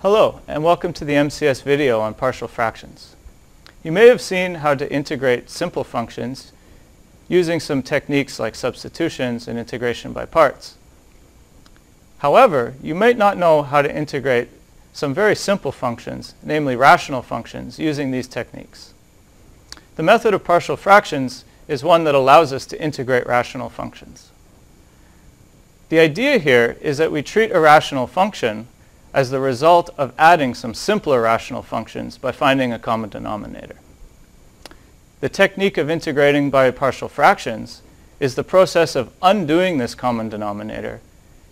Hello, and welcome to the MCS video on partial fractions. You may have seen how to integrate simple functions using some techniques like substitutions and integration by parts. However, you might not know how to integrate some very simple functions, namely rational functions, using these techniques. The method of partial fractions is one that allows us to integrate rational functions. The idea here is that we treat a rational function as the result of adding some simpler rational functions by finding a common denominator. The technique of integrating by partial fractions is the process of undoing this common denominator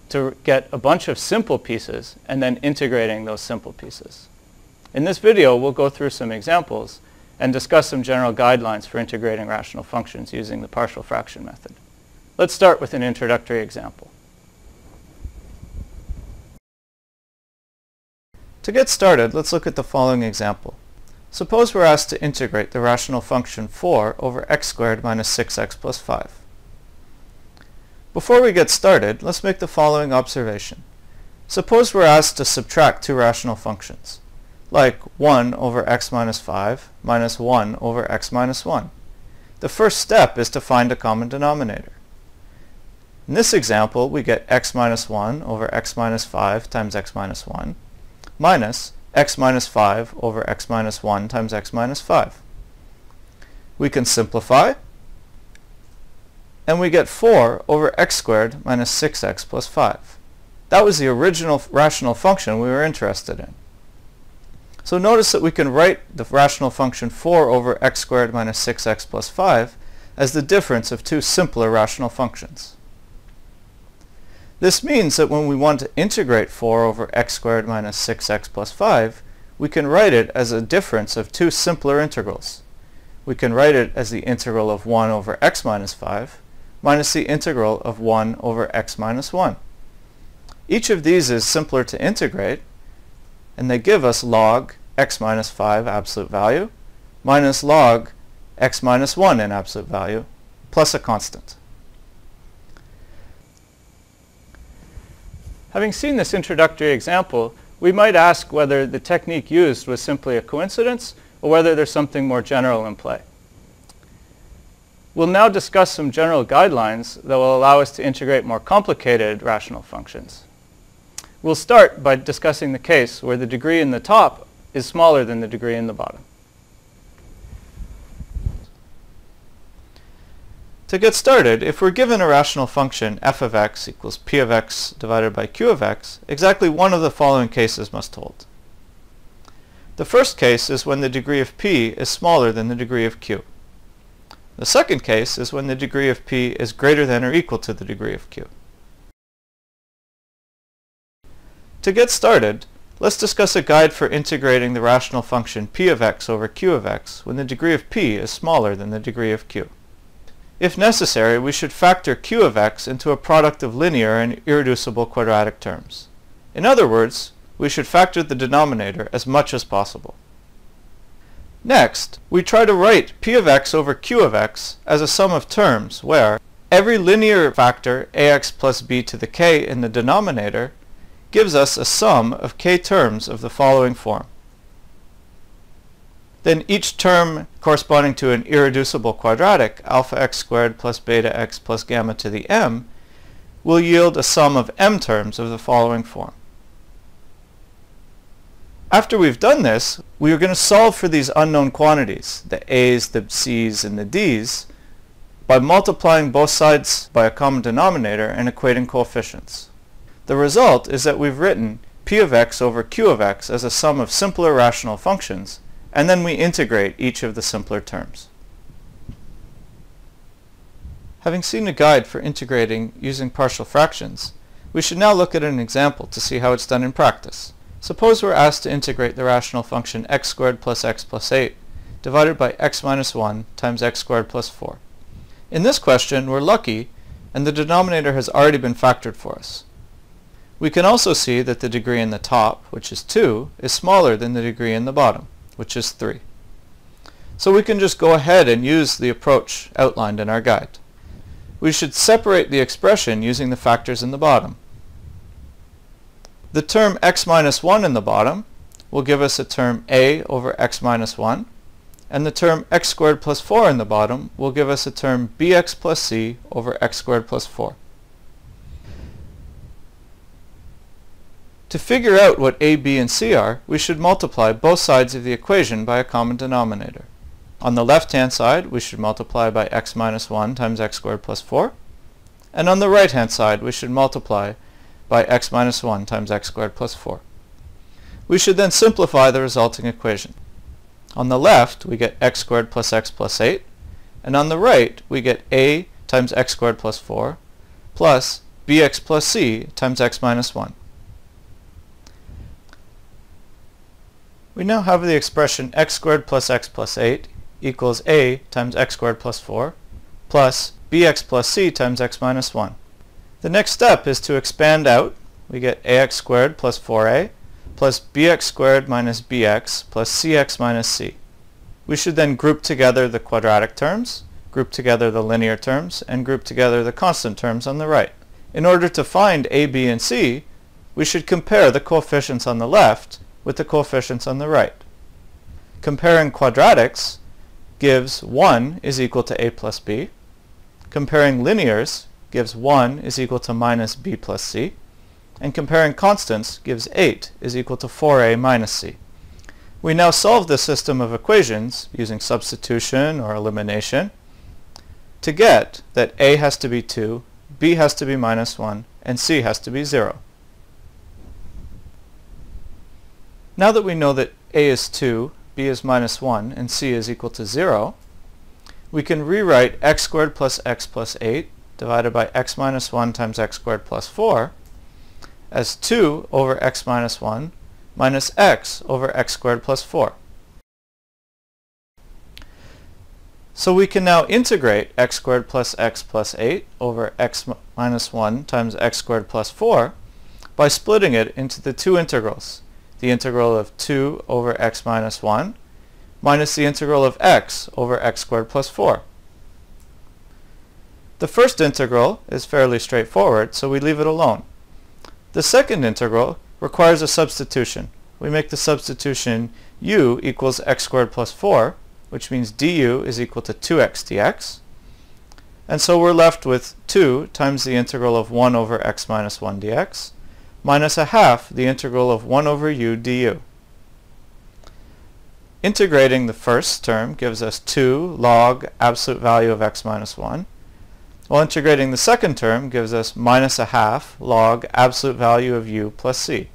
to get a bunch of simple pieces and then integrating those simple pieces. In this video, we'll go through some examples and discuss some general guidelines for integrating rational functions using the partial fraction method. Let's start with an introductory example. To get started, let's look at the following example. Suppose we're asked to integrate the rational function 4 over x squared minus 6x plus 5. Before we get started, let's make the following observation. Suppose we're asked to subtract two rational functions, like 1 over x minus 5 minus 1 over x minus 1. The first step is to find a common denominator. In this example, we get x minus 1 over x minus 5 times x minus 1, minus x minus 5 over x minus 1 times x minus 5. We can simplify, and we get 4 over x squared minus 6x plus 5. That was the original rational function we were interested in. So notice that we can write the rational function 4 over x squared minus 6x plus 5 as the difference of two simpler rational functions. This means that when we want to integrate 4 over x squared minus 6x plus 5, we can write it as a difference of two simpler integrals. We can write it as the integral of 1 over x minus 5 minus the integral of 1 over x minus 1. Each of these is simpler to integrate, and they give us log x minus 5 absolute value minus log x minus 1 in absolute value plus a constant. Having seen this introductory example, we might ask whether the technique used was simply a coincidence or whether there's something more general in play. We'll now discuss some general guidelines that will allow us to integrate more complicated rational functions. We'll start by discussing the case where the degree in the top is smaller than the degree in the bottom. To get started, if we're given a rational function f of x equals p of x divided by q of x, exactly one of the following cases must hold. The first case is when the degree of p is smaller than the degree of q. The second case is when the degree of p is greater than or equal to the degree of q. To get started, let's discuss a guide for integrating the rational function p of x over q of x when the degree of p is smaller than the degree of q. If necessary, we should factor q of x into a product of linear and irreducible quadratic terms. In other words, we should factor the denominator as much as possible. Next, we try to write p of x over q of x as a sum of terms where every linear factor ax plus b to the k in the denominator gives us a sum of k terms of the following form then each term corresponding to an irreducible quadratic, alpha x squared plus beta x plus gamma to the m, will yield a sum of m terms of the following form. After we've done this, we are going to solve for these unknown quantities, the a's, the c's, and the d's, by multiplying both sides by a common denominator and equating coefficients. The result is that we've written p of x over q of x as a sum of simpler rational functions and then we integrate each of the simpler terms. Having seen a guide for integrating using partial fractions, we should now look at an example to see how it's done in practice. Suppose we're asked to integrate the rational function x squared plus x plus 8 divided by x minus 1 times x squared plus 4. In this question, we're lucky and the denominator has already been factored for us. We can also see that the degree in the top, which is 2, is smaller than the degree in the bottom which is 3. So we can just go ahead and use the approach outlined in our guide. We should separate the expression using the factors in the bottom. The term x minus 1 in the bottom will give us a term a over x minus 1, and the term x squared plus 4 in the bottom will give us a term bx plus c over x squared plus 4. To figure out what a, b, and c are, we should multiply both sides of the equation by a common denominator. On the left-hand side, we should multiply by x minus 1 times x squared plus 4. And on the right-hand side, we should multiply by x minus 1 times x squared plus 4. We should then simplify the resulting equation. On the left, we get x squared plus x plus 8, and on the right, we get a times x squared plus 4 plus bx plus c times x minus 1. We now have the expression x squared plus x plus 8 equals a times x squared plus 4 plus bx plus c times x minus 1. The next step is to expand out. We get ax squared plus 4a plus bx squared minus bx plus cx minus c. We should then group together the quadratic terms, group together the linear terms, and group together the constant terms on the right. In order to find a, b, and c, we should compare the coefficients on the left with the coefficients on the right. Comparing quadratics gives 1 is equal to a plus b. Comparing linears gives 1 is equal to minus b plus c and comparing constants gives 8 is equal to 4a minus c. We now solve this system of equations using substitution or elimination to get that a has to be 2, b has to be minus 1, and c has to be 0. Now that we know that a is 2, b is minus 1, and c is equal to 0, we can rewrite x squared plus x plus 8 divided by x minus 1 times x squared plus 4 as 2 over x minus 1 minus x over x squared plus 4. So we can now integrate x squared plus x plus 8 over x minus 1 times x squared plus 4 by splitting it into the two integrals, the integral of 2 over x minus 1 minus the integral of x over x squared plus 4. The first integral is fairly straightforward, so we leave it alone. The second integral requires a substitution. We make the substitution u equals x squared plus 4, which means du is equal to 2x dx. And so we're left with 2 times the integral of 1 over x minus 1 dx, minus a half the integral of 1 over u du. Integrating the first term gives us 2 log absolute value of x minus 1, while integrating the second term gives us minus a half log absolute value of u plus c.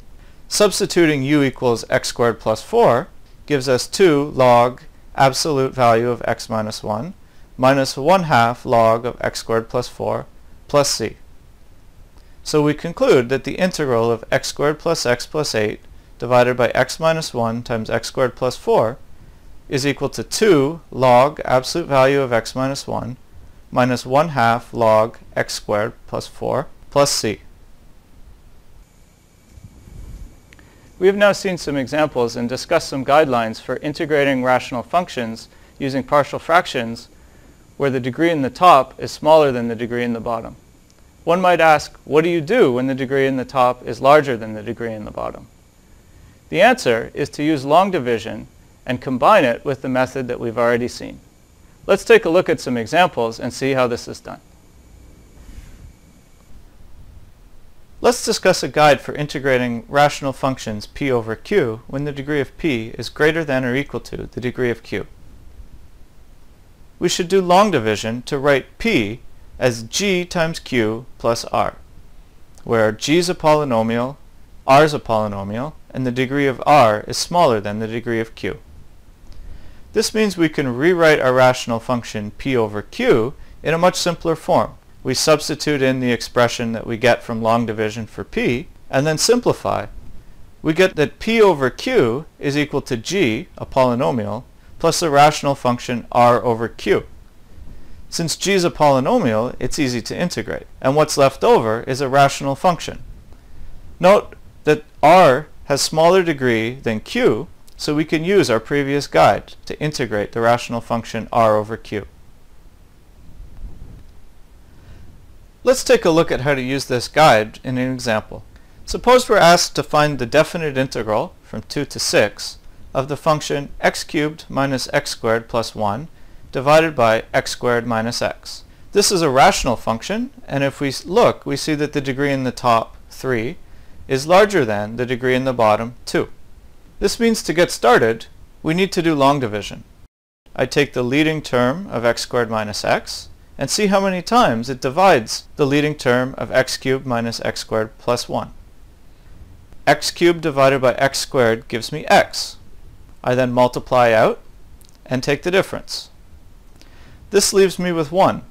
Substituting u equals x squared plus 4 gives us 2 log absolute value of x minus 1 minus 1 half log of x squared plus 4 plus c. So we conclude that the integral of x squared plus x plus 8 divided by x minus 1 times x squared plus 4 is equal to 2 log absolute value of x minus 1 minus 1 half log x squared plus 4 plus c. We have now seen some examples and discussed some guidelines for integrating rational functions using partial fractions where the degree in the top is smaller than the degree in the bottom. One might ask, what do you do when the degree in the top is larger than the degree in the bottom? The answer is to use long division and combine it with the method that we've already seen. Let's take a look at some examples and see how this is done. Let's discuss a guide for integrating rational functions p over q when the degree of p is greater than or equal to the degree of q. We should do long division to write p as g times q plus r, where g is a polynomial, r is a polynomial, and the degree of r is smaller than the degree of q. This means we can rewrite our rational function p over q in a much simpler form. We substitute in the expression that we get from long division for p, and then simplify. We get that p over q is equal to g, a polynomial, plus the rational function r over q. Since g is a polynomial, it's easy to integrate, and what's left over is a rational function. Note that r has smaller degree than q, so we can use our previous guide to integrate the rational function r over q. Let's take a look at how to use this guide in an example. Suppose we're asked to find the definite integral from 2 to 6 of the function x cubed minus x squared plus 1 divided by x squared minus x. This is a rational function, and if we look, we see that the degree in the top, 3, is larger than the degree in the bottom, 2. This means to get started, we need to do long division. I take the leading term of x squared minus x, and see how many times it divides the leading term of x cubed minus x squared plus 1. x cubed divided by x squared gives me x. I then multiply out and take the difference. This leaves me with 1.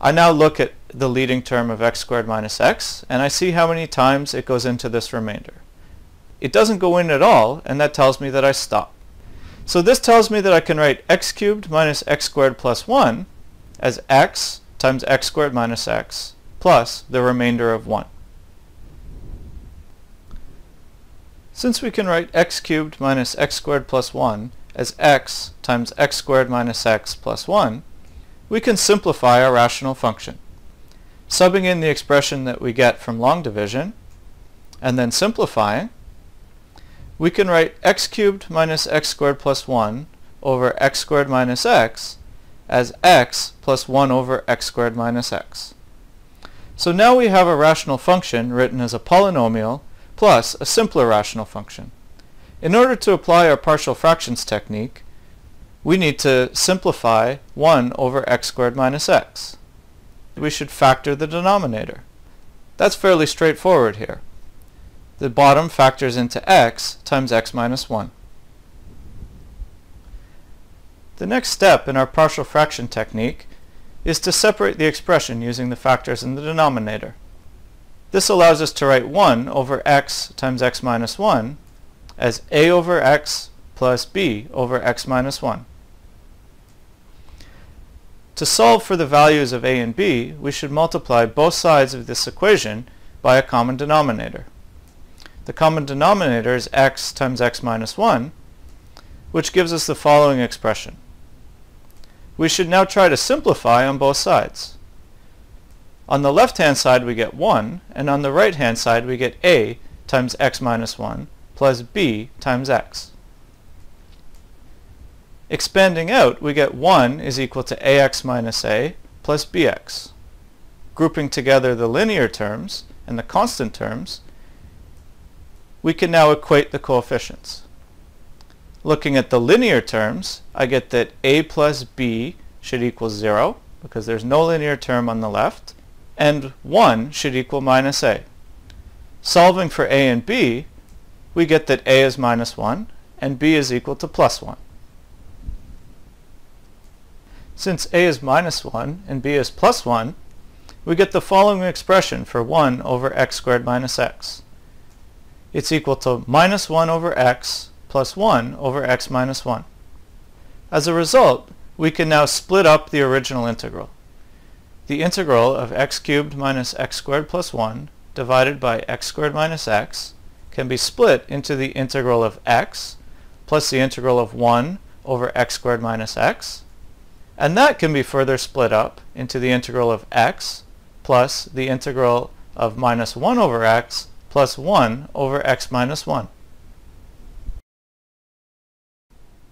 I now look at the leading term of x squared minus x, and I see how many times it goes into this remainder. It doesn't go in at all, and that tells me that I stop. So this tells me that I can write x cubed minus x squared plus 1 as x times x squared minus x plus the remainder of 1. Since we can write x cubed minus x squared plus 1 as x times x squared minus x plus 1, we can simplify our rational function. Subbing in the expression that we get from long division, and then simplifying, we can write x cubed minus x squared plus 1 over x squared minus x as x plus 1 over x squared minus x. So now we have a rational function written as a polynomial plus a simpler rational function. In order to apply our partial fractions technique, we need to simplify 1 over x squared minus x. We should factor the denominator. That's fairly straightforward here. The bottom factors into x times x minus 1. The next step in our partial fraction technique is to separate the expression using the factors in the denominator. This allows us to write 1 over x times x minus 1 as a over x plus b over x minus 1. To solve for the values of a and b, we should multiply both sides of this equation by a common denominator. The common denominator is x times x minus 1, which gives us the following expression. We should now try to simplify on both sides. On the left-hand side we get 1, and on the right-hand side we get a times x minus 1 plus b times x. Expanding out, we get 1 is equal to ax minus a plus bx. Grouping together the linear terms and the constant terms, we can now equate the coefficients. Looking at the linear terms, I get that a plus b should equal 0 because there's no linear term on the left, and 1 should equal minus a. Solving for a and b, we get that a is minus 1 and b is equal to plus 1. Since a is minus 1 and b is plus 1, we get the following expression for 1 over x squared minus x. It's equal to minus 1 over x plus 1 over x minus 1. As a result, we can now split up the original integral. The integral of x cubed minus x squared plus 1 divided by x squared minus x can be split into the integral of x plus the integral of 1 over x squared minus x and that can be further split up into the integral of x plus the integral of minus 1 over x plus 1 over x minus 1.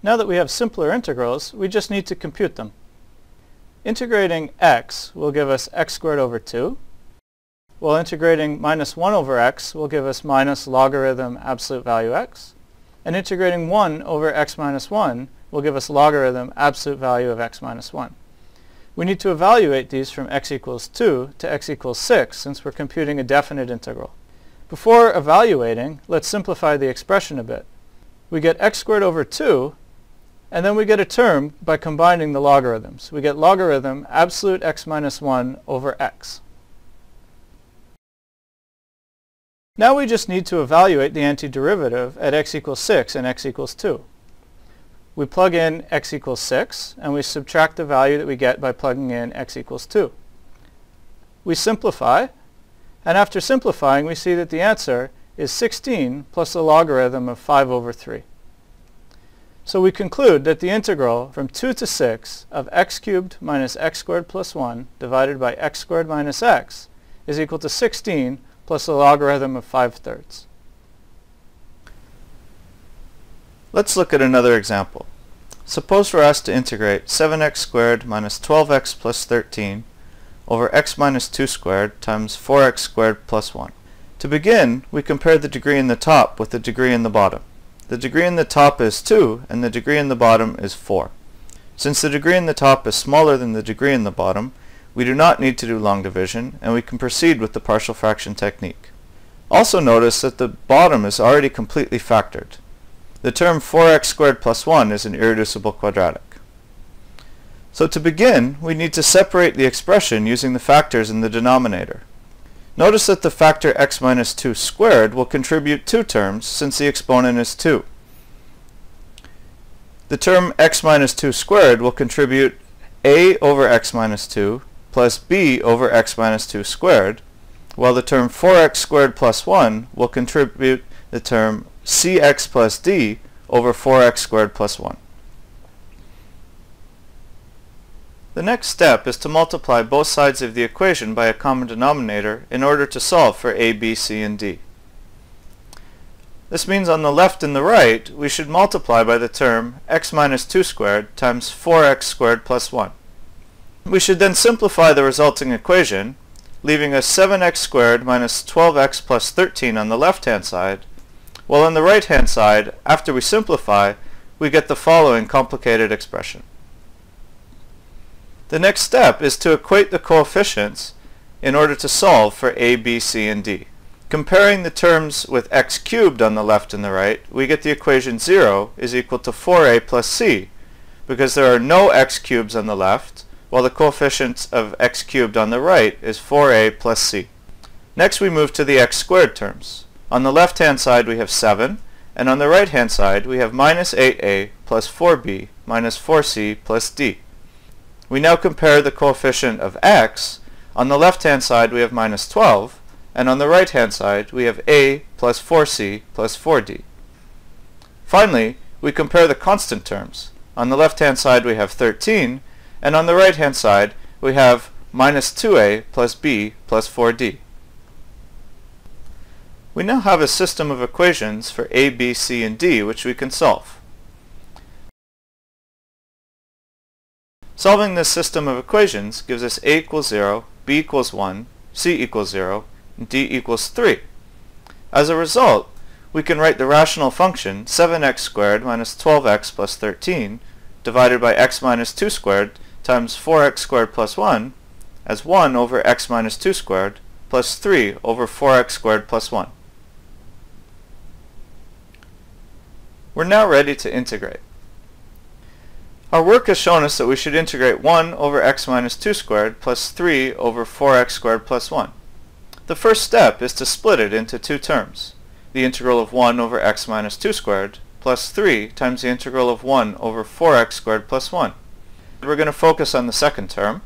Now that we have simpler integrals, we just need to compute them. Integrating x will give us x squared over 2, while integrating minus 1 over x will give us minus logarithm absolute value x, and integrating 1 over x minus 1 will give us logarithm absolute value of x minus 1. We need to evaluate these from x equals 2 to x equals 6 since we're computing a definite integral. Before evaluating, let's simplify the expression a bit. We get x squared over 2, and then we get a term by combining the logarithms. We get logarithm absolute x minus 1 over x. Now we just need to evaluate the antiderivative at x equals 6 and x equals 2 we plug in x equals 6, and we subtract the value that we get by plugging in x equals 2. We simplify, and after simplifying, we see that the answer is 16 plus the logarithm of 5 over 3. So we conclude that the integral from 2 to 6 of x cubed minus x squared plus 1 divided by x squared minus x is equal to 16 plus the logarithm of 5 thirds. Let's look at another example. Suppose we're asked to integrate 7x squared minus 12x plus 13 over x minus 2 squared times 4x squared plus 1. To begin, we compare the degree in the top with the degree in the bottom. The degree in the top is 2 and the degree in the bottom is 4. Since the degree in the top is smaller than the degree in the bottom, we do not need to do long division and we can proceed with the partial fraction technique. Also notice that the bottom is already completely factored. The term 4x squared plus 1 is an irreducible quadratic. So to begin, we need to separate the expression using the factors in the denominator. Notice that the factor x minus 2 squared will contribute two terms since the exponent is 2. The term x minus 2 squared will contribute a over x minus 2 plus b over x minus 2 squared, while the term 4x squared plus 1 will contribute the term cx plus d over 4x squared plus 1. The next step is to multiply both sides of the equation by a common denominator in order to solve for a, b, c, and d. This means on the left and the right, we should multiply by the term x minus 2 squared times 4x squared plus 1. We should then simplify the resulting equation, leaving us 7x squared minus 12x plus 13 on the left-hand side well, on the right-hand side, after we simplify, we get the following complicated expression. The next step is to equate the coefficients in order to solve for a, b, c, and d. Comparing the terms with x cubed on the left and the right, we get the equation 0 is equal to 4a plus c, because there are no x cubes on the left, while the coefficient of x cubed on the right is 4a plus c. Next we move to the x squared terms. On the left-hand side we have 7, and on the right-hand side we have minus 8a plus 4b minus 4c plus d. We now compare the coefficient of x. On the left-hand side we have minus 12, and on the right-hand side we have a plus 4c plus 4d. Finally, we compare the constant terms. On the left-hand side we have 13, and on the right-hand side we have minus 2a plus b plus 4d. We now have a system of equations for a, b, c, and d which we can solve. Solving this system of equations gives us a equals 0, b equals 1, c equals 0, and d equals 3. As a result, we can write the rational function 7x squared minus 12x plus 13 divided by x minus 2 squared times 4x squared plus 1 as 1 over x minus 2 squared plus 3 over 4x squared plus 1. We're now ready to integrate. Our work has shown us that we should integrate 1 over x minus 2 squared plus 3 over 4x squared plus 1. The first step is to split it into two terms, the integral of 1 over x minus 2 squared plus 3 times the integral of 1 over 4x squared plus 1. We're going to focus on the second term.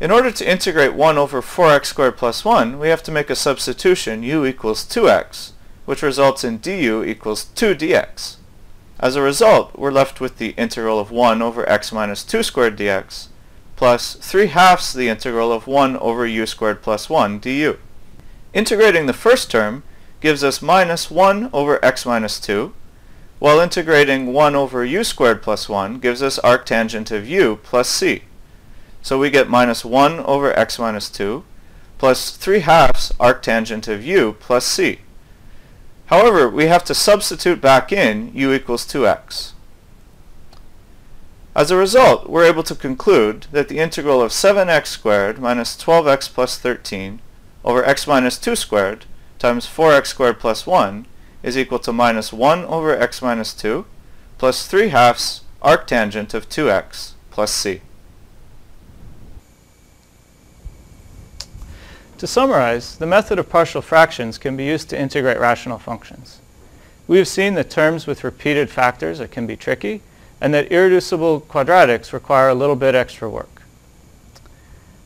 In order to integrate 1 over 4x squared plus 1, we have to make a substitution u equals 2x which results in du equals 2 dx. As a result, we're left with the integral of 1 over x minus 2 squared dx plus 3 halves the integral of 1 over u squared plus 1 du. Integrating the first term gives us minus 1 over x minus 2, while integrating 1 over u squared plus 1 gives us arctangent of u plus c. So we get minus 1 over x minus 2 plus 3 halves arctangent of u plus c. However, we have to substitute back in u equals 2x. As a result, we're able to conclude that the integral of 7x squared minus 12x plus 13 over x minus 2 squared times 4x squared plus 1 is equal to minus 1 over x minus 2 plus 3 halves arctangent of 2x plus c. To summarize, the method of partial fractions can be used to integrate rational functions. We have seen that terms with repeated factors can be tricky, and that irreducible quadratics require a little bit extra work.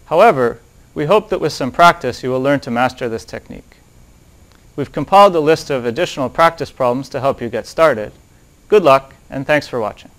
However, we hope that with some practice you will learn to master this technique. We've compiled a list of additional practice problems to help you get started. Good luck, and thanks for watching.